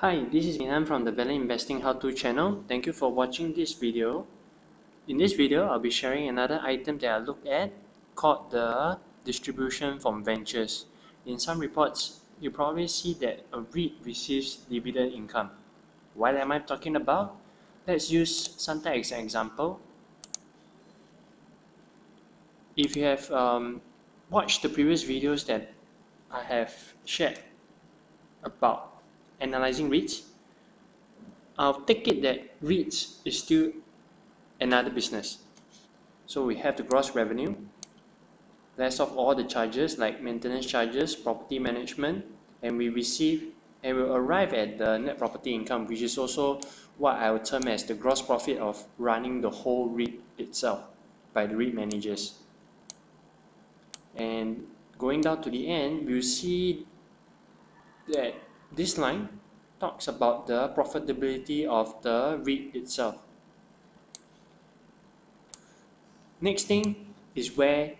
Hi, this is Min An from the Value Investing How To channel. Thank you for watching this video. In this video, I'll be sharing another item that I looked at called the distribution from ventures. In some reports, you probably see that a REIT receives dividend income. What am I talking about? Let's use Suntec as an example. If you have um, watched the previous videos that I have shared about analyzing REITs, I'll take it that REITs is still another business. So we have the gross revenue, less of all the charges like maintenance charges, property management, and we receive and will arrive at the net property income, which is also what I would term as the gross profit of running the whole REIT itself by the REIT managers. And going down to the end, we'll see that this line talks about the profitability of the REIT itself. Next thing is where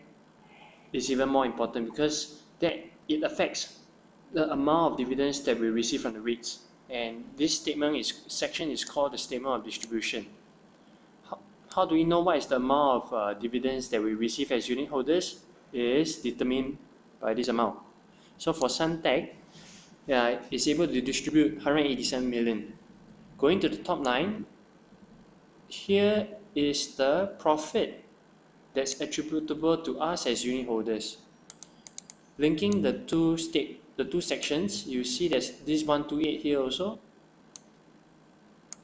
it's even more important because that it affects the amount of dividends that we receive from the REITs. And this statement is section is called the statement of distribution. How, how do we know what is the amount of uh, dividends that we receive as unit holders? It is determined by this amount. So for Suntec, yeah, it's able to distribute 187 million. Going to the top line, here is the profit that's attributable to us as unit holders. Linking the two state the two sections, you see there's this 128 here also.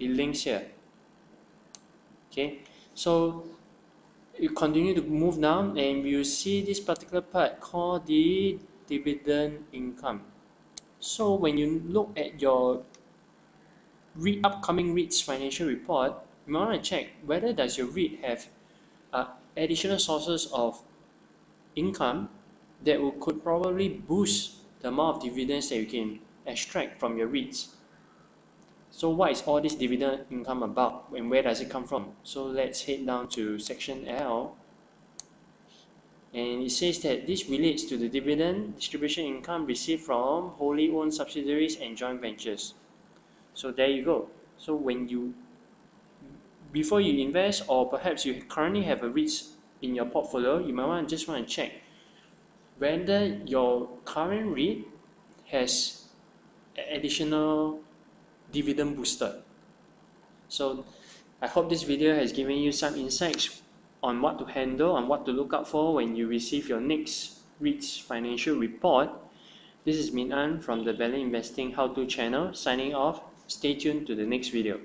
It links here. Okay, so you continue to move down and you see this particular part called the dividend income. So when you look at your REIT, upcoming REIT's financial report, you want to check whether does your REIT have uh, additional sources of income that will, could probably boost the amount of dividends that you can extract from your REITs. So what is all this dividend income about and where does it come from? So let's head down to section L and it says that this relates to the dividend distribution income received from wholly owned subsidiaries and joint ventures. So there you go. So when you before you invest or perhaps you currently have a REIT in your portfolio, you might want just want to check whether your current REIT has additional dividend booster. So I hope this video has given you some insights on what to handle and what to look out for when you receive your next REITs financial report. This is Min An from the Value Investing How To channel signing off. Stay tuned to the next video.